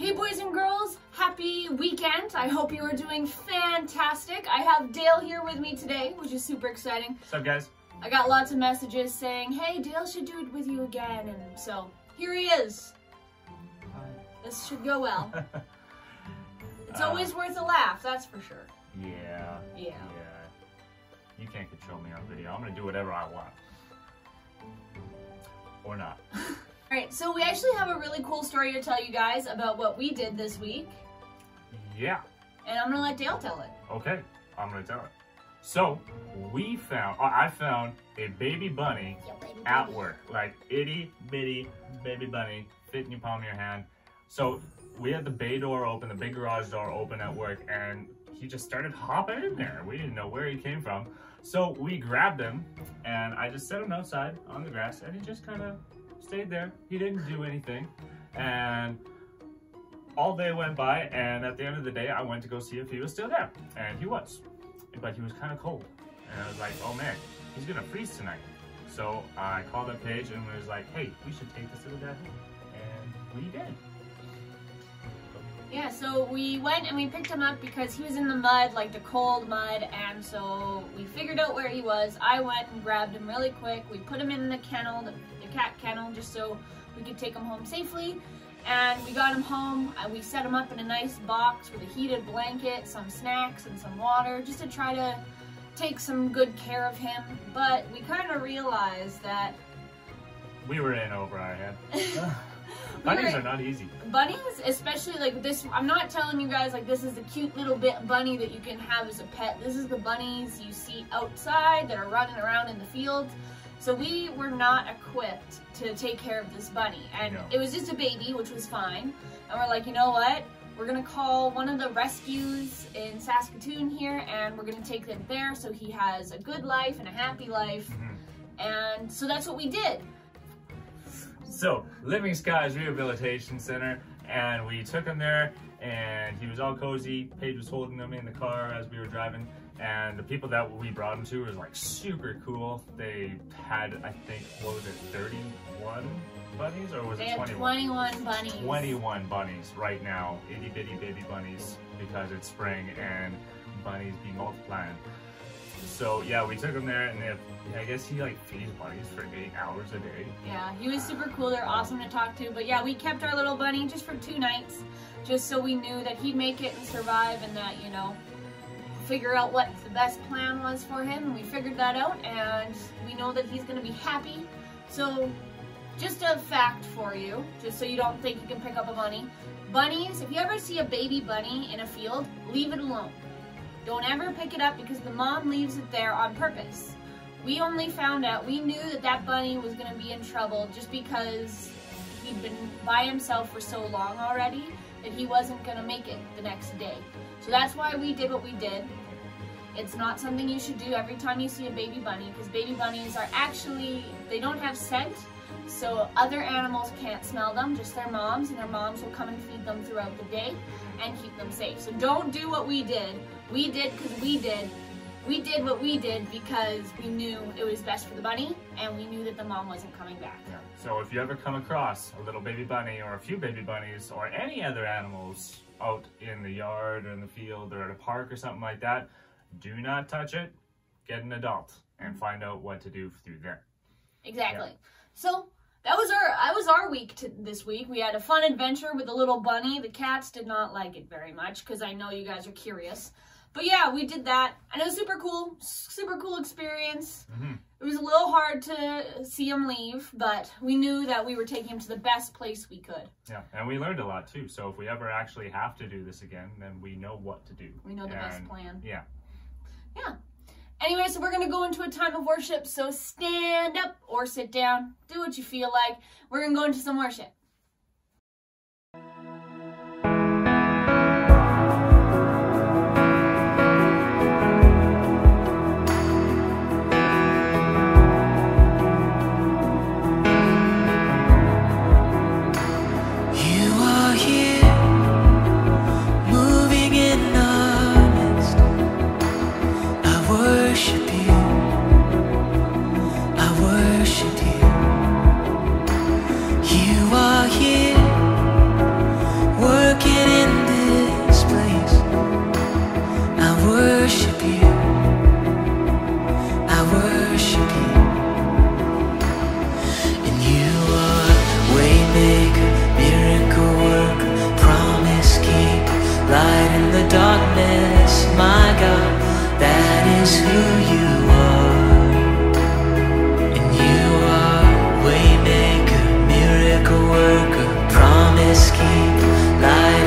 Hey boys and girls, happy weekend. I hope you are doing fantastic. I have Dale here with me today, which is super exciting. What's up, guys? I got lots of messages saying, hey, Dale should do it with you again. And so here he is. This should go well. It's Uh, always worth a laugh, that's for sure. Yeah. Yeah. You can't control me on video. I'm gonna do whatever I want. Or not. All right, so we actually have a really cool story to tell you guys about what we did this week. Yeah. And I'm gonna let Dale tell it. Okay. I'm gonna tell it. So, we found, uh, I found a baby bunny at work. Like, itty bitty baby bunny fit in your palm of your hand. So, we had the bay door open, the big garage door open at work, and he just started hopping in there. We didn't know where he came from. So, we grabbed him, and I just set him outside on the grass, and he just kind of stayed there. He didn't do anything. And all day went by, and at the end of the day, I went to go see if he was still there. And he was. But he was kind of cold. And I was like, oh man, he's gonna freeze tonight. So I called up Paige and was like, hey, we should take this little guy home. And we did. Yeah, so we went and we picked him up because he was in the mud, like the cold mud, and so we figured out where he was. I went and grabbed him really quick. We put him in the kennel, cat kennel, just so we could take him home safely. And we got him home, we set him up in a nice box with a heated blanket, some snacks, and some water, just to try to take some good care of him. But we kind of realized that We were in over our head. Bunnies are not easy. bunnies especially like this i'm not telling you guys like this is the cute little bit bunny that you can have as a pet this is the bunnies you see outside that are running around in the fields so we were not equipped to take care of this bunny and No. it was just a baby which was fine and we're like you know what we're gonna call one of the rescues in saskatoon here and we're gonna take him there so he has a good life and a happy life Mhm. and so that's what we did So, Living Skies Rehabilitation Center, and we took him there, and he was all cozy. Paige was holding him in the car as we were driving, and the people that we brought him to was like super cool. They had, I think, what was it, 31 bunnies, or was they it have 21? 21 bunnies 21 bunnies right now, itty bitty baby bunnies, because it's spring and bunnies be multiplying. So yeah, we took him there, and I guess he like feeds bunnies for eight hours a day. Yeah, he was super cool. They're um, awesome to talk to. But yeah, we kept our little bunny just for two nights, just so we knew that he'd make it and survive and that, you know, figure out what the best plan was for him. We figured that out and we know that he's going to be happy. So, just a fact for you, just so you don't think you can pick up a bunny. Bunnies, if you ever see a baby bunny in a field, leave it alone. Don't ever pick it up because the mom leaves it there on purpose. We only found out, we knew that that bunny was going to be in trouble just because he'd been by himself for so long already that he wasn't going to make it the next day. So that's why we did what we did. It's not something you should do every time you see a baby bunny because baby bunnies are actually, they don't have scent. So other animals can't smell them, just their moms, and their moms will come and feed them throughout the day and keep them safe. So don't do what we did. We did because we did. We did what we did because we knew it was best for the bunny and we knew that the mom wasn't coming back. Yeah. So if you ever come across a little baby bunny or a few baby bunnies or any other animals out in the yard or in the field or at a park or something like that, do not touch it. Get an adult and find out what to do through there. Exactly. So that was our that was our week to, this week. We had a fun adventure with the little bunny. The cats did not like it very much because I know you guys are curious. But yeah, we did that, and it was super cool. Super cool experience. Mhm. It was a little hard to see him leave, but we knew that we were taking him to the best place we could. Yeah, and we learned a lot too. So if we ever actually have to do this again, then we know what to do. We know the best plan. Yeah. Yeah. Anyway, so we're going to go into a time of worship. So stand up or sit down. Do what you feel like. We're going to go into some worship.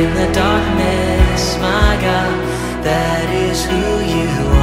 in the darkness, my God, that is who you are.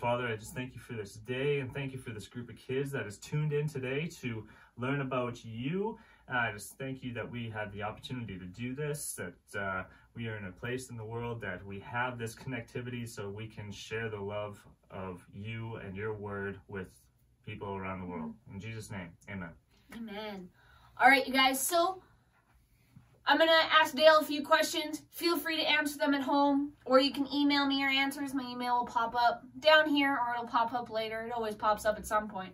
Father, I just thank you for this day and thank you for this group of kids that is tuned in today to learn about you. And I just thank you that we had the opportunity to do this, that uh, we are in a place in the world that we have this connectivity so we can share the love of you and your word with people around the world. In Jesus' name, amen. Amen. All right, you guys. So I'm going to ask Dale a few questions. Feel free to answer them at home, or you can email me your answers. My email will pop up down here, or it'll pop up later. It always pops up at some point.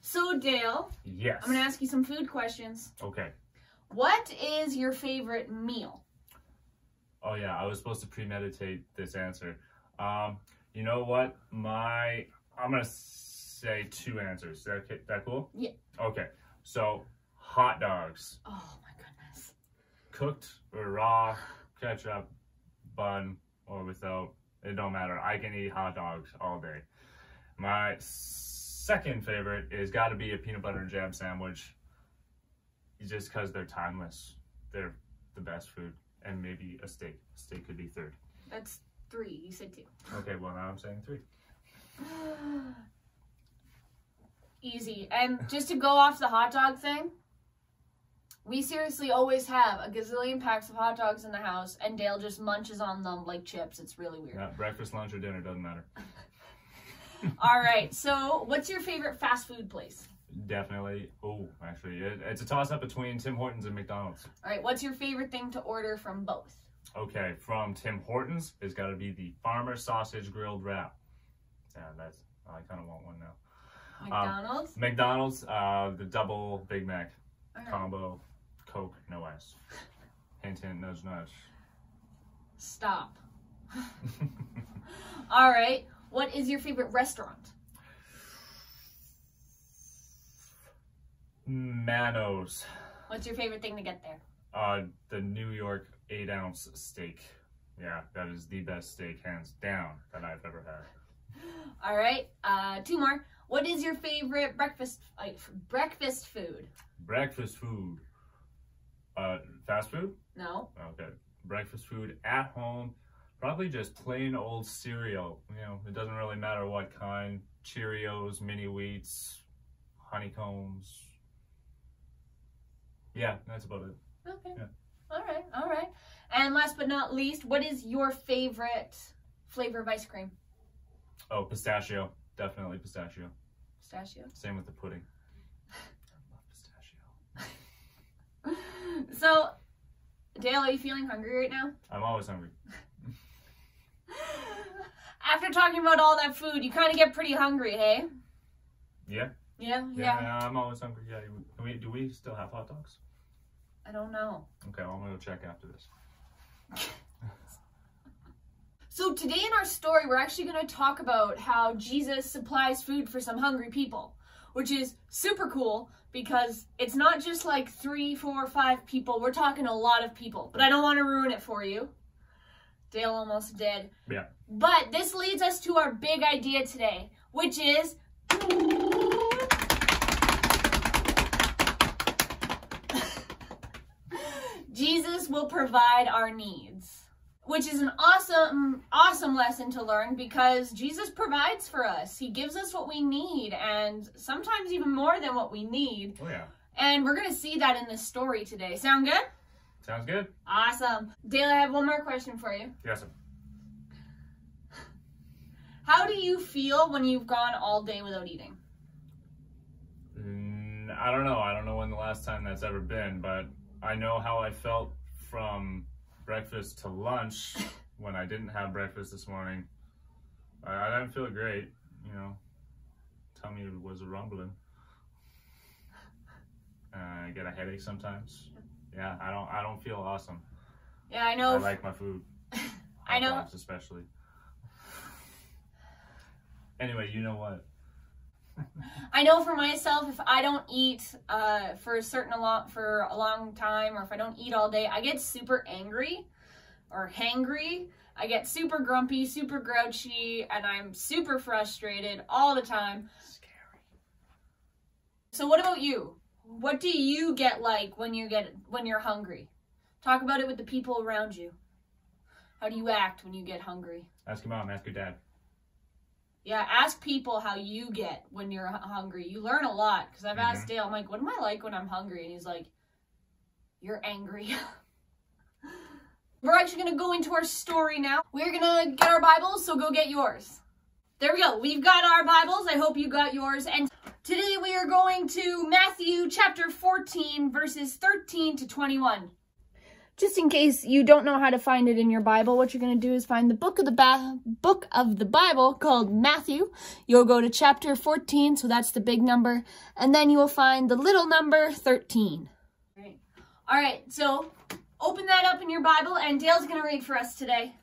So, Dale, Yes. I'm going to ask you some food questions. Okay. What is your favorite meal? Oh yeah, I was supposed to premeditate this answer. Um, you know what? My I'm gonna say two answers. Is that, that cool? Yeah. Okay. So hot dogs, Oh. Cooked or raw, ketchup, bun, or without. It don't matter. I can eat hot dogs all day. My second favorite is got to be a peanut butter and jam sandwich. Just because they're timeless. They're the best food. And maybe a steak. Steak could be third. That's three. You said two. Okay, well now I'm saying three. Easy. And just to go off the hot dog thing, we seriously always have a gazillion packs of hot dogs in the house, and Dale just munches on them like chips. It's really weird. Breakfast, lunch, or dinner doesn't matter. All right. So, what's your favorite fast food place? Definitely. Oh, actually, it, it's a toss up between Tim Hortons and McDonald's. All right. What's your favorite thing to order from both? Okay, from Tim Hortons, it's got to be the farmer sausage grilled wrap. Yeah, that's. I kind of want one now. McDonald's. McDonald's, uh, the double Big Mac right. combo, Coke, no ice. Hint, hint, nudge, nudge. Stop. All right. What is your favorite restaurant? Manos. What's your favorite thing to get there? Uh, the New York eight ounce steak. Yeah, that is the best steak, hands down, that I've ever had. All right. Uh, two more. What is your favorite breakfast like, breakfast food? Breakfast food. Uh, fast food? No. Okay. Breakfast food at home. Probably just plain old cereal. You know, it doesn't really matter what kind. Cheerios, mini wheats, honeycombs. Yeah, that's about it. Okay. Yeah. All right. All right. And last but not least, what is your favorite flavor of ice cream? Oh, pistachio. Definitely pistachio. Pistachio. Same with the pudding. I love pistachio. So, Dale, are you feeling hungry right now? I'm always hungry. After talking about all that food, you kind of get pretty hungry, hey? Yeah? Yeah, Yeah, yeah. I'm always hungry. Yeah, can we, do we still have hot dogs? I don't know. Okay, well, I'm gonna go check after this. So today in our story, we're actually going to talk about how Jesus supplies food for some hungry people, which is super cool because it's not just like three, four, five people. We're talking a lot of people, but I don't want to ruin it for you. Dale almost did. Yeah. But this leads us to our big idea today, which is Jesus will provide our needs. Which is an awesome, awesome lesson to learn because Jesus provides for us. He gives us what we need and sometimes even more than what we need. Oh yeah, And we're going to see that in this story today. Sound good? sounds good. Awesome. Dale, I have one more question for you. Yes. sir. How do you feel when you've gone all day without eating? Mm, I don't know. I don't know when the last time that's ever been, but I know how I felt from breakfast to lunch when I didn't have breakfast this morning. I, I didn't feel great, you know. Tummy was rumbling. Uh, I get a headache sometimes. Yeah, I don't. I don't feel awesome. Yeah, I know. I like my food. I know. Especially. Anyway, you know what? I know for myself, if I don't eat uh, for a certain a lot for a long time, or if I don't eat all day, I get super angry or hangry. I get super grumpy, super grouchy, and I'm super frustrated all the time. Scary. So, what about you? What do you get like when you get when you're hungry? Talk about it with the people around you. How do you act when you get hungry? Ask your mom. Ask your dad. Yeah, ask people how you get when you're hungry. You learn a lot. Because I've asked Mhm. Dale, I'm like, what am I like when I'm hungry? And he's like, you're angry. We're actually going to go into our story now. We're going to get our Bibles, so go get yours. There we go. We've got our Bibles. I hope you got yours. And today we are going to Matthew chapter 14, verses 13 to 21. Just in case you don't know how to find it in your Bible, what you're going to do is find the book of the ba- book of the Bible called Matthew. You'll go to chapter 14, so that's the big number, and then you will find the little number 13. Right. All right, so open that up in your Bible, and Dale's going to read for us today.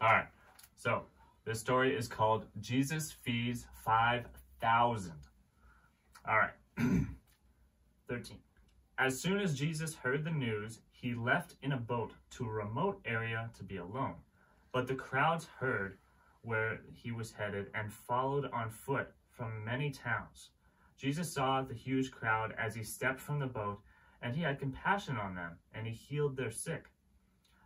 All right. So this story is called Jesus feeds 5,000. All right. 13. As soon as Jesus heard the news, he left in a boat to a remote area to be alone. But the crowds heard where he was headed and followed on foot from many towns. Jesus saw the huge crowd as he stepped from the boat, and he had compassion on them, and he healed their sick.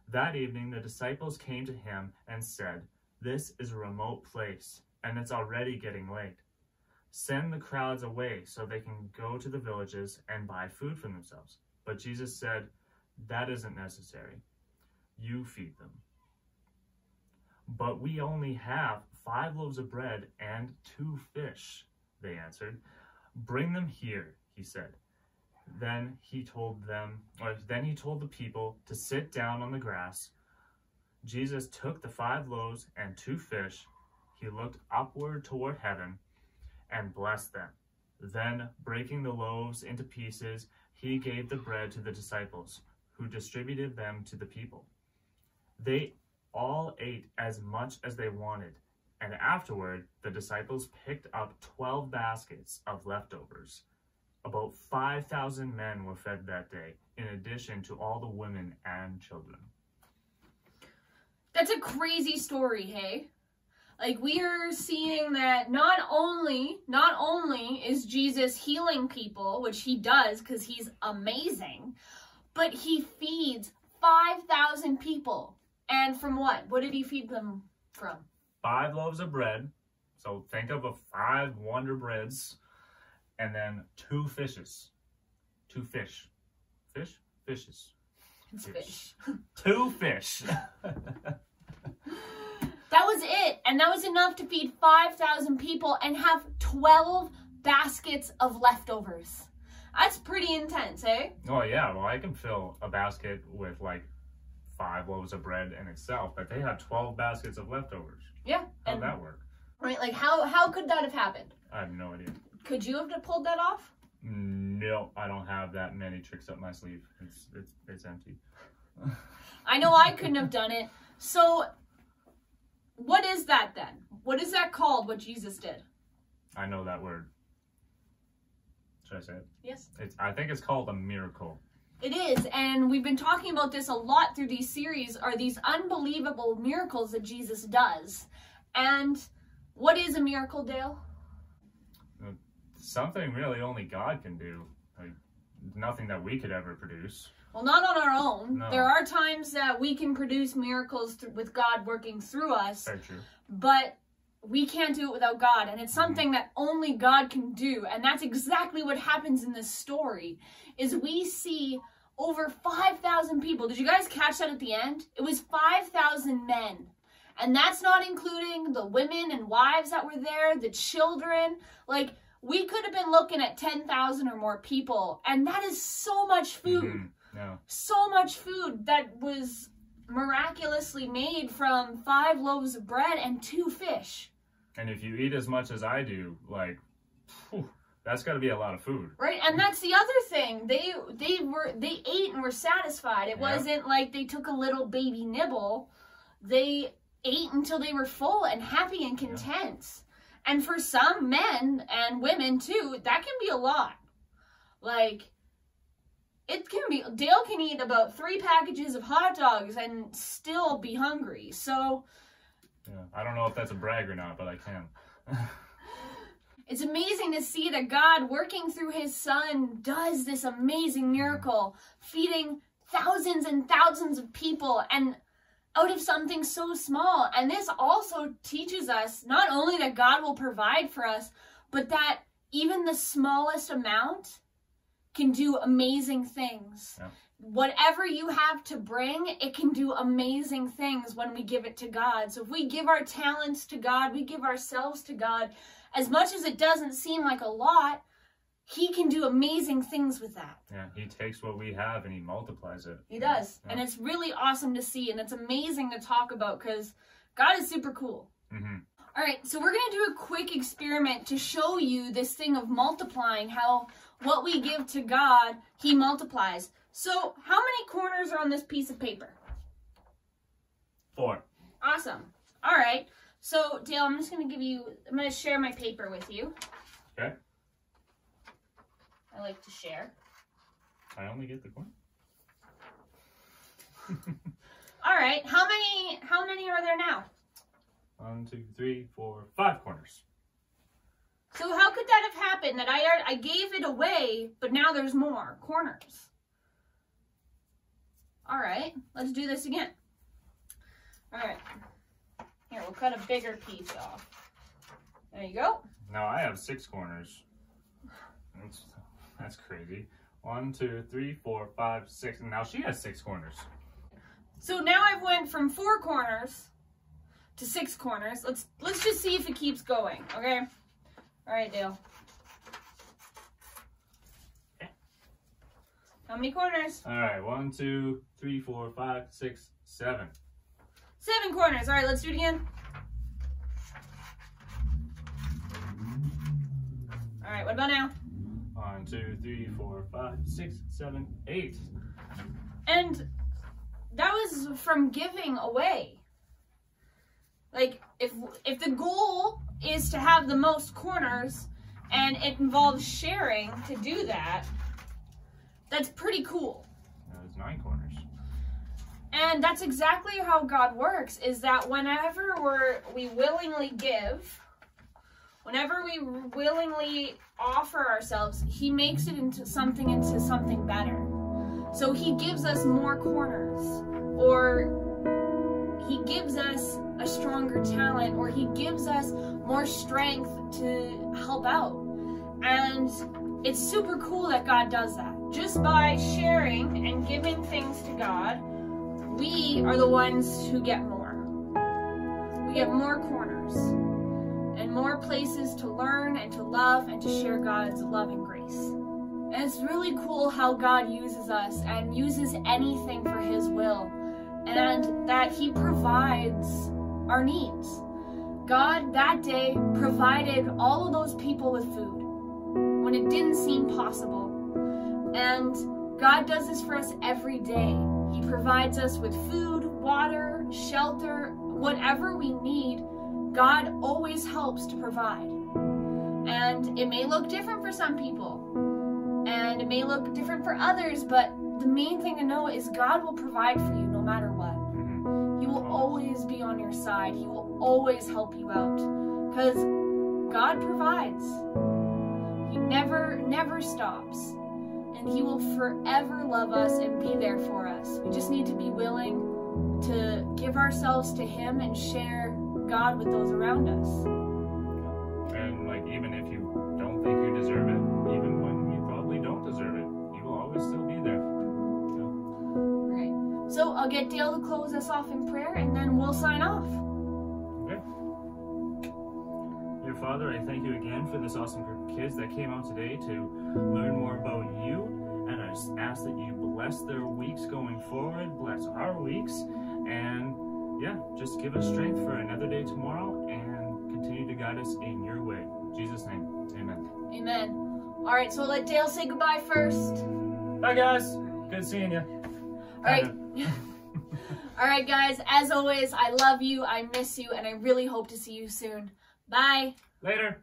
That evening, the disciples came to him and said, This is a remote place, and it's already getting late. Send the crowds away so they can go to the villages and buy food for themselves. But Jesus said, That isn't necessary. You feed them. But we only have five loaves of bread and two fish, they answered. Bring them here, he said. Then he told them, or then he told the people to sit down on the grass. Jesus took the five loaves and two fish. He looked upward toward heaven and blessed them. Then, breaking the loaves into pieces, he gave the bread to the disciples, who distributed them to the people. They all ate as much as they wanted, and afterward the disciples picked up twelve baskets of leftovers. About 5,000 men were fed that day, in addition to all the women and children. That's a crazy story, hey? Like we are seeing that not only not only is Jesus healing people, which he does cuz he's amazing, but he feeds 5,000 people. And from what? What did he feed them from? Five loaves of bread, so think of a five wonder breads, and then two fishes. Two fish. Fish? Fishes. It's Fish. fish. Two fish. And that was enough to feed 5,000 people and have 12 baskets of leftovers. That's pretty intense, eh? oh yeah, well I can fill a basket with like five loaves of bread in itself, but they had twelve baskets of leftovers. Yeah. How'd And, that work? right, like how how could that have happened? I have no idea. Could you have pulled that off? No, I don't have that many tricks up my sleeve. It's it's it's empty. I know I couldn't have done it. So what is that then? What is that called what Jesus did? I know that word. Should I say it? Yes. It's I think it's called a miracle. It is, and we've been talking about this a lot through these series are these unbelievable miracles that Jesus does. And what is a miracle, Dale? Uh, something really only God can do. Like nothing that we could ever produce. Well, not on our own. No. There are times that we can produce miracles th- with God working through us, Very true. but we can't do it without God. And it's something that only God can do. And that's exactly what happens in this story is we see over 5,000 people. Did you guys catch that at the end? It was 5,000 men. And that's not including the women and wives that were there, the children. Like, we could have been looking at 10,000 or more people. And that is so much food Mhm. No. so much food that was miraculously made from five loaves of bread and two fish. And if you eat as much as I do, like, phew, that's got to be a lot of food. Right? And that's the other thing. They they were they ate and were satisfied. It wasn't like they took a little baby nibble. They ate until they were full and happy and content. And for some men and women too, that can be a lot. Like it can be Dale can eat about 3 packages of hot dogs and still be hungry. So Yeah. I don't know if that's a brag or not, but I can. It's amazing to see that God, working through his son, does this amazing mm-hmm. miracle, feeding thousands and thousands of people. And out of something so small. And this also teaches us not only that God will provide for us, but that even the smallest amount can do amazing things. Yeah. Whatever you have to bring, it can do amazing things when we give it to God. So if we give our talents to God, we give ourselves to God, as much as it doesn't seem like a lot, He can do amazing things with that. Yeah, he takes what we have and he multiplies it. He does. Yeah. And it's really awesome to see and it's amazing to talk about because God is super cool. hmm All right, so we're going to do a quick experiment to show you this thing of multiplying, how what we give to God, He multiplies. So, how many corners are on this piece of paper? Four. Awesome. All right. So, Dale, I'm just going to give you, I'm going to share my paper with you. Okay. I like to share. I only get the coin. All right. How many, how many are there now? One, two, three, four, five corners. So, how could that have happened that I, I gave it away, but now there's more corners? All right. Let's do this again. All right. Here, we'll cut a bigger piece off. There you go. Now I have six corners. That's, that's crazy. One, two, three, four, five, six, and now she has six corners. So now I've went from four corners to six corners. Let's let's just see if it keeps going, okay? All right, Dale. How many corners? All right, one, two, three, four, five, six, seven. Seven corners. All right, let's do it again. All right, what about now? One, two, three, four, five, six, seven, eight. And that was from giving away. Like if if the goal is to have the most corners and it involves sharing to do that, that's pretty cool. That was nine corners. And that's exactly how God works is that whenever we're, we willingly give, whenever we willingly offer ourselves, He makes it into something into something better. So He gives us more corners, or He gives us a stronger talent, or He gives us more strength to help out. And it's super cool that God does that. Just by sharing and giving things to God, we are the ones who get more. We get more corners and more places to learn and to love and to share God's love and grace. And it's really cool how God uses us and uses anything for His will, and that He provides our needs. God that day provided all of those people with food when it didn't seem possible. And God does this for us every day. He provides us with food, water, shelter, whatever we need. God always helps to provide. And it may look different for some people, and it may look different for others, but the main thing to know is God will provide for you matter what. hmm He will always be on your side. He will always help you out. Because God provides. He never, never stops. And He will forever love us and be there for us. We just need to be willing to give ourselves to Him and share God with those around us. And like, even if you don't think you deserve it, So I'll get Dale to close us off in prayer and then we'll sign off. Okay. Dear Father, I thank you again for this awesome group of kids that came out today to learn more about you. And I just ask that you bless their weeks going forward, bless our weeks, and yeah, just give us strength for another day tomorrow and continue to guide us in your way. In Jesus' name, amen. Amen. All right, so we'll let Dale say goodbye first. Bye, guys. Good seeing you. All right. All right, guys. As always, I love you, I miss you, and I really hope to see you soon. Bye. Later.